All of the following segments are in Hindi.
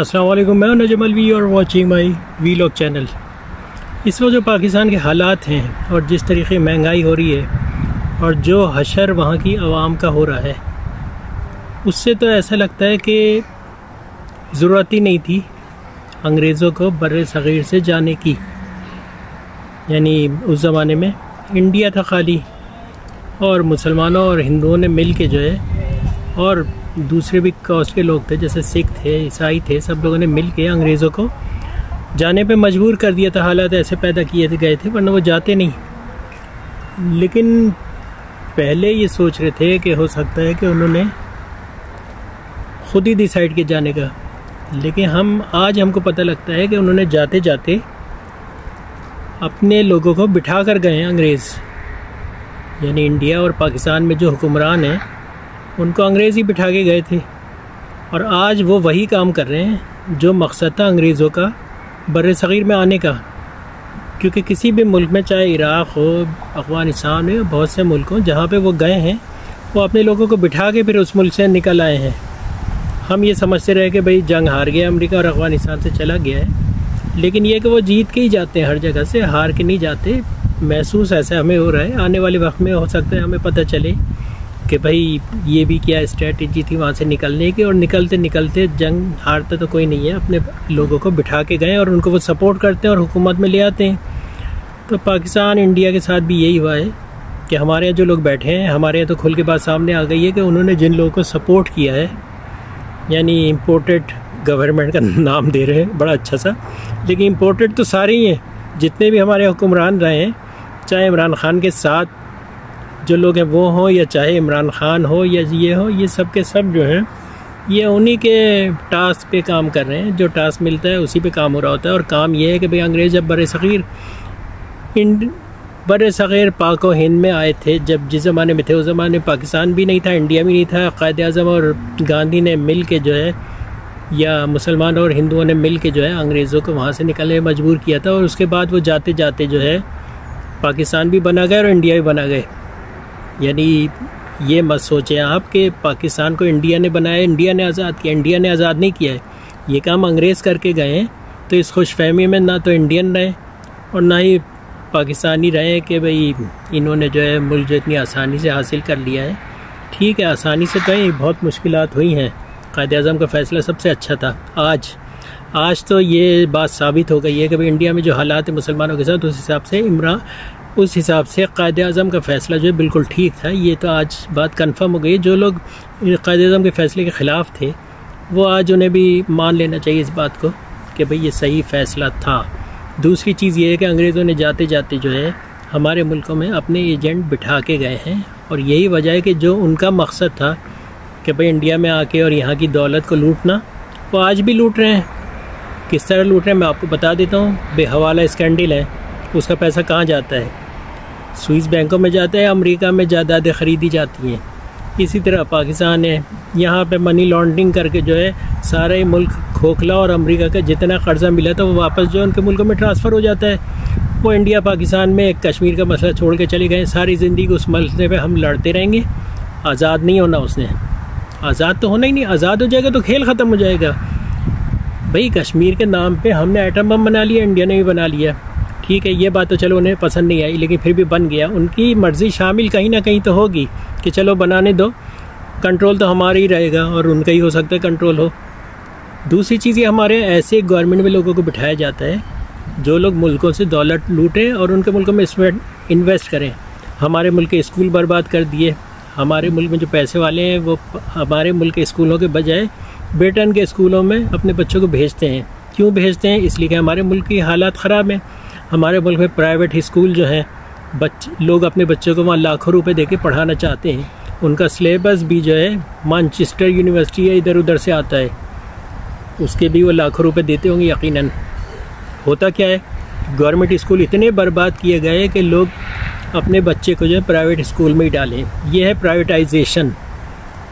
असलम मैं नजम अलवी और watching my vlog channel इस वक्त जो पाकिस्तान के हालात हैं और जिस तरीके महँगाई हो रही है और जो हशर वहाँ की आवाम का हो रहा है, उससे तो ऐसा लगता है कि ज़रूरत ही नहीं थी अंग्रेज़ों को बर सग़ीर से जाने की। यानी उस ज़माने में इंडिया था खाली और मुसलमानों और हिंदुओं ने मिल के जो है और दूसरे भी कास्ट के लोग थे, जैसे सिख थे, ईसाई थे, सब लोगों ने मिल के अंग्रेज़ों को जाने पे मजबूर कर दिया था। हालात ऐसे पैदा किए थे, गए थे, वरना वो जाते नहीं। लेकिन पहले ये सोच रहे थे कि हो सकता है कि उन्होंने खुद ही डिसाइड किया जाने का। लेकिन हम, आज हमको पता लगता है कि उन्होंने जाते जाते अपने लोगों को बिठा कर गए अंग्रेज़। यानी इंडिया और पाकिस्तान में जो हुक्मरान हैं उनको अंग्रेज़ ही बिठा के गए थे। और आज वो वही काम कर रहे हैं, जो मकसद था अंग्रेज़ों का बर सग़ीर में आने का। क्योंकि किसी भी मुल्क में, चाहे इराक़ हो, अफ़गानिस्तान हो बहुत से मुल्क हों, जहाँ पर वो गए हैं, वो अपने लोगों को बिठा के फिर उस मुल्क से निकल आए हैं। हम ये समझते रहे कि भाई, जंग हार गया, अमेरिका और अफ़गानिस्तान से चला गया है। लेकिन ये कि वो जीत के ही जाते हैं, हर जगह से, हार के नहीं जाते, महसूस ऐसा हमें हो रहा है। आने वाले वक्त में हो सकता है, हमें पता चले कि भाई ये भी क्या स्ट्रेटजी थी वहाँ से निकलने की? और निकलते निकलते जंग हारता तो कोई नहीं है, अपने लोगों को बिठा के गए और उनको वो सपोर्ट करते हैं और हुकूमत में ले आते हैं। तो पाकिस्तान इंडिया के साथ भी यही हुआ है कि हमारे यहाँ जो लोग बैठे हैं, हमारे यहाँ तो खुल के बात सामने आ गई है कि उन्होंने जिन लोगों को सपोर्ट किया है, यानी इम्पोर्टेड गवर्नमेंट का नाम दे रहे हैं, बड़ा अच्छा सा, लेकिन इम्पोर्टेड तो सारे ही हैं, जितने भी हमारे हुक्मरान रहे हैं, चाहे इमरान खान के साथ जो लोग हैं, वो हों या चाहे इमरान ख़ान हो या ये हो, ये सब के सब जो हैं, ये उन्हीं के टास्क पे काम कर रहे हैं। जो टास्क मिलता है, उसी पे काम हो रहा होता है। और काम ये है कि भाई अंग्रेज़ जब बर सग़ीर, इंड बर सग़ीर पाक हिंद में आए थे। जब जिस ज़माने में थे, उस ज़माने में पाकिस्तान भी नहीं था, इंडिया भी नहीं था। क़ायद अज़म और गांधी ने मिल के जो है, या मुसलमान और हिंदुओं ने मिल के जो है, अंग्रेज़ों को वहाँ से निकलने मजबूर किया था। और उसके बाद वो जाते जाते जो है, पाकिस्तान भी बना गए और इंडिया भी बना गए। यानी ये मत सोचें आप कि पाकिस्तान को इंडिया ने बनाया, इंडिया ने आज़ाद किया, इंडिया ने आज़ाद नहीं किया है। ये काम अंग्रेज़ करके गए हैं तो इस खुश फहमी में ना तो इंडियन रहे और ना ही पाकिस्तानी रहे कि भाई इन्होंने जो है मुल्क जो इतनी आसानी से हासिल कर लिया है। ठीक है, आसानी से तो बहुत मुश्किल हुई हैं। कायद अज़म का फ़ैसला सबसे अच्छा था। आज आज तो ये बात साबित हो गई है कि भाई इंडिया में जो हालात है मुसलमानों के साथ, उस हिसाब से इमरान उस हिसाब से कायद अज़म का फ़ैसला जो है बिल्कुल ठीक था। ये तो आज बात कन्फर्म हो गई। जो लोग कायद अज़म के फ़ैसले के ख़िलाफ़ थे, वो आज उन्हें भी मान लेना चाहिए इस बात को कि भाई ये सही फ़ैसला था। दूसरी चीज़ ये है कि अंग्रेज़ों ने जाते जाते जो है, हमारे मुल्कों में अपने एजेंट बिठा के गए हैं और यही वजह है कि जो उनका मकसद था कि भाई इंडिया में आके और यहाँ की दौलत को लूटना, वो आज भी लूट रहे हैं। किस तरह लूट रहे हैं मैं आपको बता देता हूँ। बेहवाला स्कैंडल है। उसका पैसा कहाँ जाता है? स्विस बैंकों में जाता है, अमेरिका में जायदादें ख़रीदी जाती हैं। इसी तरह पाकिस्तान है। यहाँ पे मनी लॉन्ड्रिंग करके जो है, सारा मुल्क खोखला और अमेरिका का जितना कर्जा मिला था, वो वापस जो है, उनके मुल्कों में ट्रांसफ़र हो जाता है। वो इंडिया पाकिस्तान में कश्मीर का मसला छोड़ के चले गए। सारी ज़िंदगी उस मसले पर हम लड़ते रहेंगे। आज़ाद नहीं होना उसने। आज़ाद तो होना ही नहीं। आज़ाद हो जाएगा तो खेल ख़त्म हो जाएगा। भाई, कश्मीर के नाम पे हमने आइटम बम बना लिया इंडिया ने भी बना लिया। ठीक है, ये बात तो चलो उन्हें पसंद नहीं आई, लेकिन फिर भी बन गया। उनकी मर्ज़ी शामिल कहीं ना कहीं तो होगी कि चलो बनाने दो। कंट्रोल तो हमारा ही रहेगा और उनका ही हो सकता है कंट्रोल हो। दूसरी चीज़ ये हमारे ऐसे गवर्नमेंट में लोगों को बिठाया जाता है, जो लोग मुल्कों से दौलत लूटें और उनके मुल्कों में इसमें इन्वेस्ट करें। हमारे मुल्क के स्कूल बर्बाद कर दिए। हमारे मुल्क में जो पैसे वाले हैं, वो हमारे मुल्क के स्कूलों के बजाय ब्रिटेन के स्कूलों में अपने बच्चों को भेजते हैं। क्यों भेजते हैं? इसलिए कि हमारे मुल्क की हालात ख़राब हैं। हमारे मुल्क में प्राइवेट स्कूल जो हैं बच्चे लोग अपने बच्चों को वहाँ लाखों रुपए दे के पढ़ाना चाहते हैं। उनका सिलेबस भी जो है मानचेस्टर यूनिवर्सिटी है इधर उधर से आता है। उसके भी वो लाखों रुपए देते होंगे यकीनन। होता क्या है गवर्नमेंट स्कूल इतने बर्बाद किए गए कि लोग अपने बच्चे को जो है प्राइवेट स्कूल में ही डालें। ये है प्राइवेटाइजेशन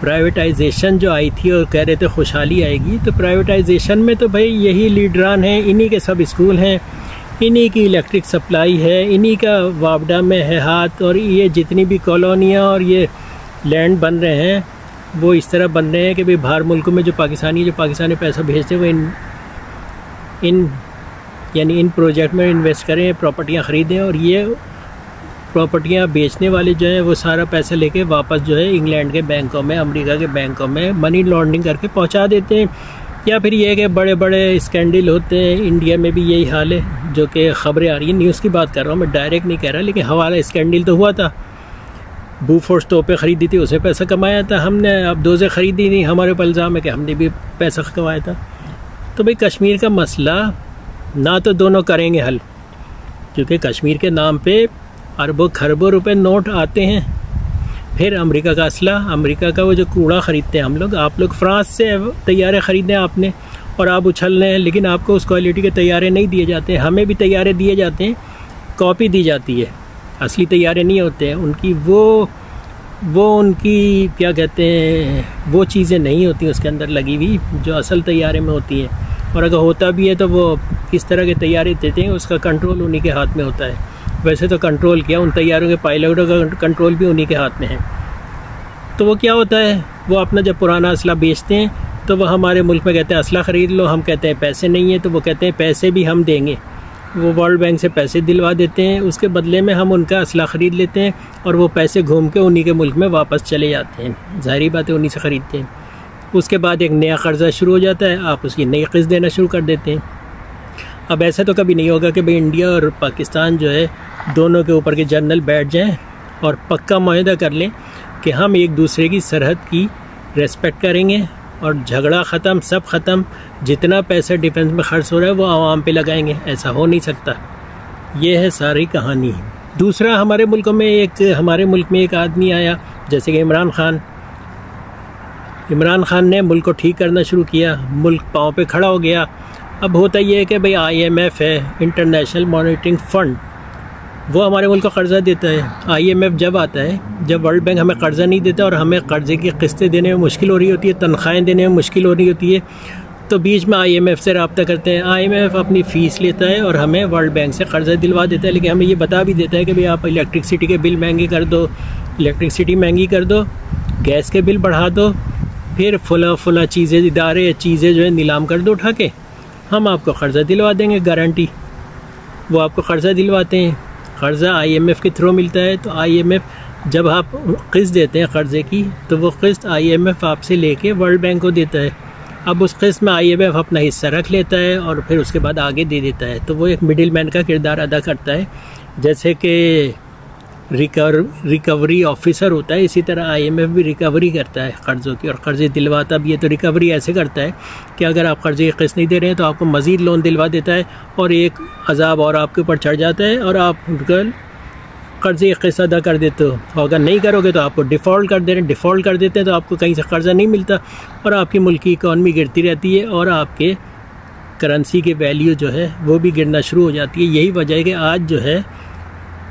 प्राइवेटाइजेशन जो आई थी और कह रहे थे खुशहाली आएगी तो प्राइवेटाइजेशन में तो भाई यही लीडरान हैं, इन्हीं के सब स्कूल हैं। इन्हीं की इलेक्ट्रिक सप्लाई है, इन्हीं का वापडा में है हाथ, और ये जितनी भी कॉलोनियाँ और ये लैंड बन रहे हैं, वो इस तरह बन रहे हैं कि भाई बाहर मुल्कों में जो पाकिस्तानी जो पाकिस्तानी पैसा भेजते हैं, वो इन इन, यानी इन प्रोजेक्ट में इन्वेस्ट करें प्रॉपर्टियाँ ख़रीदें, और ये प्रॉपर्टियाँ बेचने वाले जो हैं, वो सारा पैसा लेके वापस जो है इंग्लैंड के बैंकों में, अमेरिका के बैंकों में मनी लॉन्ड्रिंग करके पहुँचा देते हैं। या फिर ये कि बड़े बड़े स्कैंडल होते हैं। इंडिया में भी यही हाल है, जो कि ख़बरें आ रही हैं। न्यूज़ की बात कर रहा हूँ, मैं डायरेक्ट नहीं कह रहा, लेकिन हवाला स्कैंडल तो हुआ था। बू फोर्स तोपे ख़रीदी थी, उसे पैसा कमाया था। हमने अब दोजे ख़रीदी नहीं, हमारे ऊपर इल्ज़ाम है कि हमने भी पैसा कमाया था। तो भाई, कश्मीर का मसला ना तो दोनों करेंगे हल, क्योंकि कश्मीर के नाम पे अरबों खरबों रुपए नोट आते हैं। फिर अमेरिका का असला, अमेरिका का वो जो कूड़ा ख़रीदते हैं हम लोग, आप लोग फ्रांस से तैयारे ख़रीदे आपने और आप उछल रहे हैं, लेकिन आपको उस क्वालिटी के तैयारे नहीं दिए जाते हमें भी तैयारे दिए जाते हैं कॉपी दी जाती है। असली तैयारे नहीं होते हैं, उनकी वो वो उनकी, क्या कहते हैं, वो चीज़ें नहीं होती उसके अंदर लगी हुई, जो असल तैयारे में होती हैं। और अगर होता भी है तो वो किस तरह के तैयारे देते हैं, उसका कंट्रोल उन्हीं के हाथ में होता है। वैसे तो कंट्रोल किया, उन तैयारों के पायलटों का कंट्रोल भी उन्हीं के हाथ में है। तो वो क्या होता है? वो अपना जब पुराना असला बेचते हैं तो वह हमारे मुल्क में कहते हैं, असला ख़रीद लो। हम कहते हैं, पैसे नहीं है। तो वो कहते हैं, पैसे भी हम देंगे। वो वर्ल्ड बैंक से पैसे दिलवा देते हैं। उसके बदले में हम उनका असला ख़रीद लेते हैं और वो पैसे घूम के उन्हीं के मुल्क में वापस चले जाते हैं। ज़ाहरी बात उन्हीं से ख़रीदते हैं। उसके बाद एक नया कर्ज़ा शुरू हो जाता है। आप उसकी नई किस्त देना शुरू कर देते हैं। अब ऐसा तो कभी नहीं होगा कि भाई इंडिया और पाकिस्तान जो है, दोनों के ऊपर के जर्नल बैठ जाएँ और पक्का माहा कर लें कि हम एक दूसरे की सरहद की रेस्पेक्ट करेंगे और झगड़ा ख़त्म, सब ख़त्म। जितना पैसा डिफेंस में खर्च हो रहा है, वो आवाम पे लगाएँगे। ऐसा हो नहीं सकता। ये है सारी कहानी। दूसरा, हमारे मुल्क में एक, हमारे मुल्क में एक आदमी आया, जैसे कि इमरान खान। इमरान खान ने मुल्क को ठीक करना शुरू किया। मुल्क पाँव पे खड़ा हो गया। अब होता ये है कि भाई आईएमएफ है इंटरनेशनल मॉनिटरिंग फ़ंड वो हमारे मुल्क को कर्ज़ा देता है। आईएमएफ जब आता है, जब वर्ल्ड बैंक हमें कर्ज़ा नहीं देता और हमें कर्ज़े की किस्तें देने में मुश्किल हो रही होती है, तनख्वाहें देने में मुश्किल हो रही होती है तो बीच में आईएमएफ से रबता करते हैं। आईएमएफ अपनी फ़ीस लेता है और हमें वर्ल्ड बैंक से कर्ज़ा दिलवा देता है, लेकिन हमें ये बता भी देता है कि भाई आप इलेक्ट्रिसिटी के बिल महँगे कर दो इलेक्ट्रिसिटी महँगी कर दो गैस के बिल बढ़ा दो, फिर फुला फुला चीज़ें, इदारे चीज़ें जो है नीलाम कर दो उठा के। हम आपको कर्ज़ा दिलवा देंगे गारंटी वो आपको कर्ज़ा दिलवाते हैं। कर्ज़ा आईएमएफ के थ्रू मिलता है तो आईएमएफ जब आप किस्त देते हैं कर्ज़े की तो वो किस्त आईएमएफ आपसे लेके वर्ल्ड बैंक को देता है। अब उस किस्त में आईएमएफ अपना हिस्सा रख लेता है और फिर उसके बाद आगे दे देता है। तो वो एक मिडिल मैन का किरदार अदा करता है। जैसे कि रिकवर रिकवरी ऑफिसर होता है, इसी तरह आईएमएफ भी रिकवरी करता है कर्ज़ों की, और कर्ज़े दिलवाता भी है तो रिकवरी ऐसे करता है कि अगर आप कर्ज़े की किस्त नहीं दे रहे हैं तो आपको मज़ीद लोन दिलवा देता है, और एक अजाब और आपके ऊपर चढ़ जाता है, और आप बिल्कुल कर्ज़े की किस्त अदा कर देते हो। अगर नहीं करोगे तो आपको डिफ़ॉल्ट कर दे रहे हैं डिफ़ॉल्ट कर देते हैं तो आपको कहीं से कर्ज़ा नहीं मिलता, और आपकी मुल्क की इकॉनमी गिरती रहती है, और आपके करेंसी की वैल्यू जो है, वो भी गिरना शुरू हो जाती है। यही वजह है कि आज जो है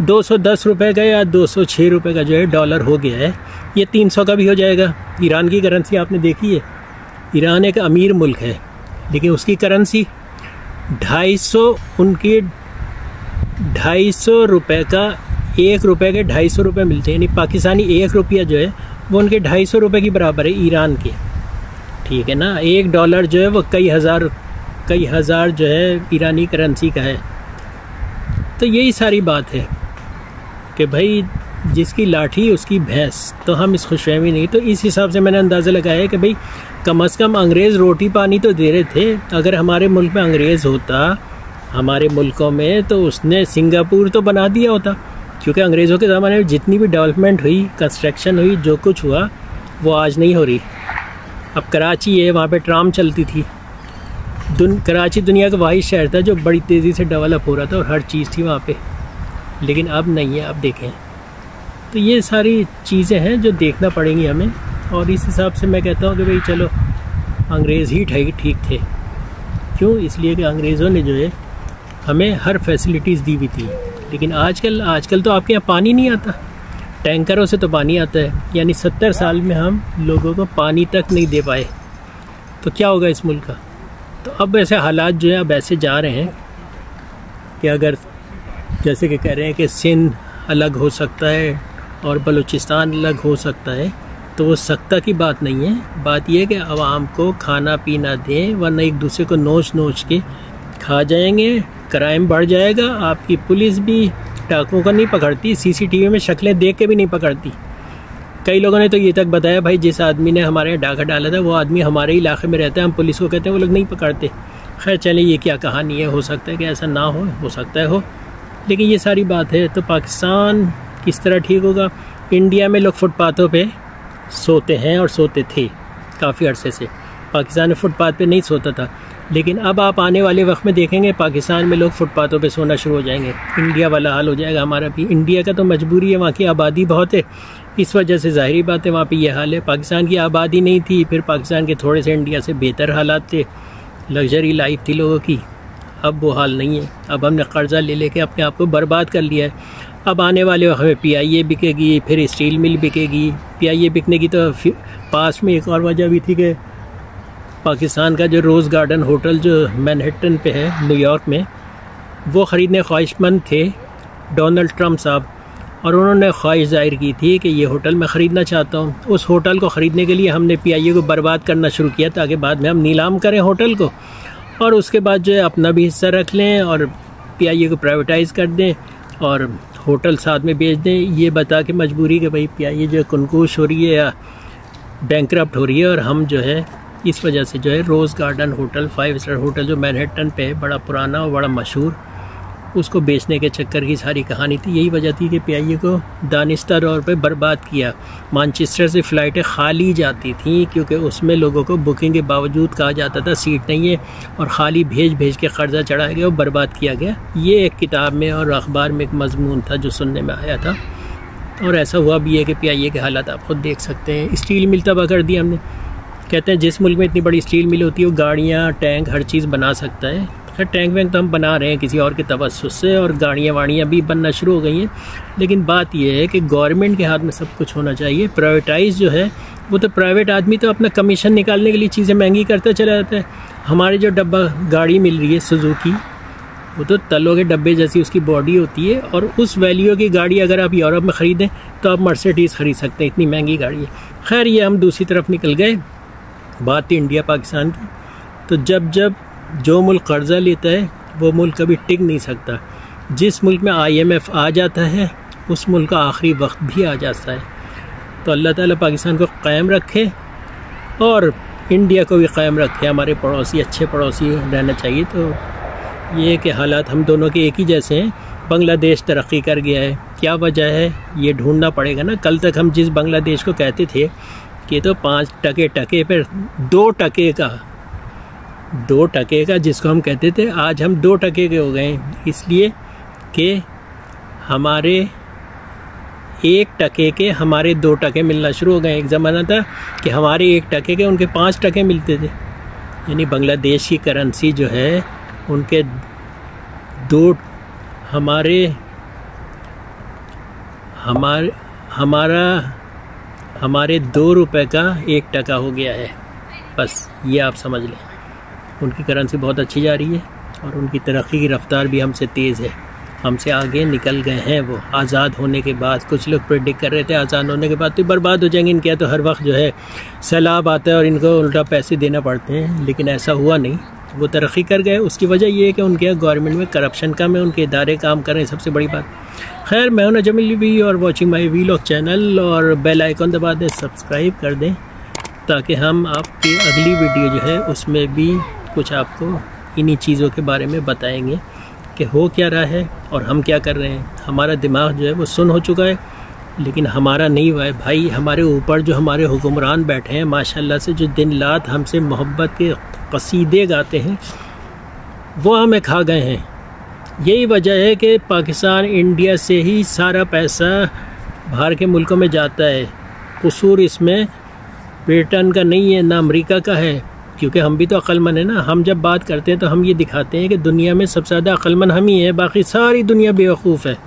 दो सौ दस रुपये का या दो सौ छः रुपये का जो है डॉलर हो गया है। ये तीन सौ का भी हो जाएगा। ईरान की करेंसी आपने देखी है। ईरान एक अमीर मुल्क है। लेकिन उसकी करेंसी ढाई सौ उनकी ढाई सौ रुपये का, एक रुपये के ढाई सौ रुपये मिलते हैं। यानी पाकिस्तानी एक रुपया जो है, वो उनके ढाई सौ रुपये की बराबर है ईरान के। ठीक है ना? एक डॉलर जो है, वो कई हज़ार कई हज़ार जो है ईरानी करेंसी का है। तो यही सारी बात है। कि भाई जिसकी लाठी, उसकी भैंस तो हम इस खुशफहमी नहीं। तो इस हिसाब से मैंने अंदाज़ा लगाया कि भाई कम अज़ कम अंग्रेज़ रोटी पानी तो दे रहे थे। अगर हमारे मुल्क में अंग्रेज़ होता, हमारे मुल्कों में तो उसने सिंगापुर तो बना दिया होता। क्योंकि अंग्रेज़ों के ज़माने में जितनी भी डेवलपमेंट हुई, कंस्ट्रक्शन हुई, जो कुछ हुआ, वो आज नहीं हो रही। अब कराची है, वहाँ पे ट्राम चलती थी। दुन, कराची दुनिया का वाहि शहर था जो बड़ी तेज़ी से डेवलप हो रहा था और हर चीज़ थी वहाँ पे। लेकिन अब नहीं है, अब देखें। तो ये सारी चीज़ें हैं जो देखना पड़ेंगी हमें, और इस हिसाब से मैं कहता हूँ कि भाई चलो, अंग्रेज़ ही ठीक थे। क्यों? इसलिए कि अंग्रेज़ों ने जो है, हमें हर फैसिलिटीज़ दी हुई थी। लेकिन आजकल आजकल तो आपके यहाँ पानी नहीं आता। टैंकरों से तो पानी आता है। यानी सत्तर साल में हम लोगों को पानी तक नहीं दे पाए। तो क्या होगा इस मुल्क का? तो अब ऐसे हालात जो है, अब ऐसे जा रहे हैं कि अगर जैसे कि कह रहे हैं कि सिंध अलग हो सकता है और बलूचिस्तान अलग हो सकता है तो वो सख्ता की बात नहीं है। बात यह है कि आवाम को खाना पीना दें, वरना एक दूसरे को नोच नोच के खा जाएँगे, क्राइम बढ़ जाएगा, आपकी पुलिस भी डाकुओं को नहीं पकड़ती, सीसीटीवी में शक्लें देख के भी नहीं पकड़ती। कई लोगों ने तो ये तक बताया, भाई, जिस आदमी ने हमारे यहाँ डाका डाला था, वो आदमी हमारे इलाके में रहता है, हम पुलिस को कहते हैं, वो लोग नहीं पकड़ते। खैर चले ये क्या कहानी है? हो सकता है कि ऐसा ना हो हो सकता है हो। लेकिन ये सारी बात है तो पाकिस्तान किस तरह ठीक होगा? इंडिया में लोग फुटपाथों पे सोते हैं और सोते थे काफ़ी अरसे से। पाकिस्तान में फुटपाथ पे नहीं सोता था। लेकिन अब आप आने वाले वक्त में देखेंगे, पाकिस्तान में लोग फुटपाथों पे सोना शुरू हो जाएँगे। इंडिया वाला हाल हो जाएगा हमारा भी। इंडिया का तो मजबूरी है, वहाँ की आबादी बहुत है। इस वजह से ज़ाहरी बात है, वहाँ पे ये हाल है। पाकिस्तान की आबादी नहीं थी, फिर पाकिस्तान के थोड़े से इंडिया से बेहतर हालात थे। लग्जरी लाइफ थी लोगों की। अब वो हाल नहीं है। अब हमने कर्ज़ा ले लेके अपने आप को बर्बाद कर लिया है। अब आने वाले वक्त में पी आई ए बिकेगी, फिर स्टील मिल बिकेगी। पी आई ए बिकने की तो पास में एक और वजह भी थी कि पाकिस्तान का जो रोज़ गार्डन होटल जो मैनहट्टन पे है न्यूयॉर्क में, वो ख़रीदने ख्वाहिशमंद थे डोनाल्ड ट्रंप साहब। और उन्होंने ख्वाहिश ज़ाहिर की थी कि ये होटल मैं ख़रीदना चाहता हूँ। उस होटल को ख़रीदने के लिए हमने पी आई ए को बर्बाद करना शुरू किया ताकि बाद में हम नीलाम करें होटल को। और उसके बाद जो है अपना भी हिस्सा रख लें और पी आई को प्राइवेटाइज़ कर दें और होटल साथ में बेच दें। ये बता के मजबूरी कि भाई पी है जो कंकूश हो रही है या बैंक हो रही है और हम जो है इस वजह से जो है Rose Garden hotel five star hotel जो मैनहट्टन पे है, बड़ा पुराना और बड़ा मशहूर उसको बेचने के चक्कर की सारी कहानी थी। यही वजह थी कि पीआईए को दानिस्ता तौर पर बर्बाद किया। मानचेस्टर से फ़्लाइटें खाली जाती थीं, क्योंकि उसमें लोगों को बुकिंग के बावजूद कहा जाता था, सीट नहीं है। और ख़ाली भेज भेज के कर्जा चढ़ाया गया और बर्बाद किया गया। ये एक किताब में और अखबार में एक मजमून था जो सुनने में आया था। और ऐसा हुआ भी है कि पी के हालात आप खुद देख सकते हैं। स्टील मिल तबाह कर दिया हमने। कहते हैं, जिस मुल्क में इतनी बड़ी स्टील मिल होती है, वो गाड़ियाँ, टैंक, हर चीज़ बना सकता है। खैर टैंक वैंक तो हम बना रहे हैं किसी और के तवसुस से और गाड़ियाँ वाड़ियाँ भी बनना शुरू हो गई हैं। लेकिन बात यह है कि गवर्नमेंट के हाथ में सब कुछ होना चाहिए। प्राइवेटाइज जो है, वो तो प्राइवेट आदमी तो अपना कमीशन निकालने के लिए चीज़ें महँगी करता चला जाता है। हमारे जो डब्बा गाड़ी मिल रही है सुजुकी वो तो तलों के डब्बे जैसी उसकी बॉडी होती है और उस वैल्यू की गाड़ी अगर आप यूरोप में ख़रीदें तो आप मर्सिडीज़ ख़रीद सकते हैं। इतनी महँगी गाड़ी है। खैर, ये हम दूसरी तरफ़ निकल गए। बात थी इंडिया पाकिस्तान की। तो जब जब जो मुल्क कर्ज़ा लेता है, वो मुल्क कभी टिक नहीं सकता। जिस मुल्क में आईएमएफ आ जाता है, उस मुल्क का आखिरी वक्त भी आ जाता है। तो अल्लाह ताला पाकिस्तान को क़ायम रखे और इंडिया को भी क़ायम रखे। हमारे पड़ोसी, अच्छे पड़ोसी रहना चाहिए। तो ये कि हालात हम दोनों के एक ही जैसे हैं। बांग्लादेश तरक्की कर गया है। क्या वजह है? ये ढूंढना पड़ेगा ना। कल तक हम जिस बांग्लादेश को कहते थे कि तो पाँच टके टके पर दो टके का दो टके का, जिसको हम कहते थे, आज हम दो टके के हो गए इसलिए कि हमारे एक टके के, हमारे दो टके मिलना शुरू हो गए एक ज़माना था कि हमारे एक टके के, उनके पाँच टके मिलते थे। यानी बांग्लादेश की करेंसी जो है, उनके दो, हमारे हमारे, हमारा, हमारे दो रुपए का एक टका हो गया है। बस, ये आप समझ लें। उनकी करेंसी बहुत अच्छी जा रही है और उनकी तरक्की की रफ्तार भी हमसे तेज़ है। हमसे आगे निकल गए हैं वो। आज़ाद होने के बाद कुछ लोग प्रेडिक्ट कर रहे थे, आज़ाद होने के बाद तो बर्बाद हो जाएँगे। इनके तो हर वक्त जो है सैलाब आता है और इनको उल्टा पैसे देना पड़ते हैं, लेकिन ऐसा हुआ नहीं। वो तरक्की कर गए। उसकी वजह ये है कि उनके गवर्नमेंट में करप्शन कम है, उनके इदारे काम कर रहे हैं, सबसे बड़ी बात। खैर, मैं हूँ जमील भी और watching my vlog channel और बेल आइकॉन दबा दें सब्सक्राइब कर दें, ताकि हम आपकी अगली वीडियो जो है उसमें भी कुछ आपको इन्हीं चीज़ों के बारे में बताएँगे कि हो क्या रहा है और हम क्या कर रहे हैं। हमारा दिमाग जो है वो सुन हो चुका है, लेकिन हमारा नहीं हुआ है। भाई, हमारे ऊपर जो हमारे हुक्मरान बैठे हैं, माशाल्लाह से जो दिन रात हमसे मोहब्बत के कसीदे गाते हैं, वो हमें खा गए हैं। यही वजह है कि पाकिस्तान इंडिया से ही सारा पैसा बाहर के मुल्कों में जाता है। कसूर इसमें ब्रिटेन का नहीं है, ना अमेरिका का है। क्योंकि हम भी तो अक्लमंद है ना। हम जब बात करते हैं तो हम ये दिखाते हैं कि दुनिया में सबसे ज़्यादा अक्लमंद हम ही है, बाकी सारी दुनिया बेवकूफ़ है।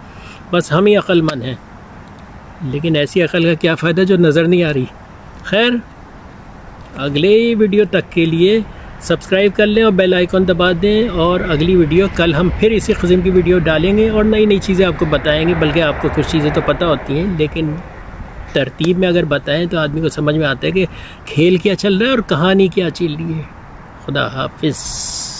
बस हम ही अक्लमंद हैं। लेकिन ऐसी अकल का क्या फ़ायदा जो नज़र नहीं आ रही? खैर, अगले वीडियो तक के लिए सब्सक्राइब कर लें और बेल आइकॉन दबा दें और अगली वीडियो कल हम फिर इसी कस्म की वीडियो डालेंगे और नई नई चीज़ें आपको बताएँगे, बल्कि आपको कुछ चीज़ें तो पता होती हैं, लेकिन तरतीब में अगर बताएँ तो आदमी को समझ में आता है कि खेल क्या चल रहा है और कहानी क्या चल रही है। खुदा हाफिज़।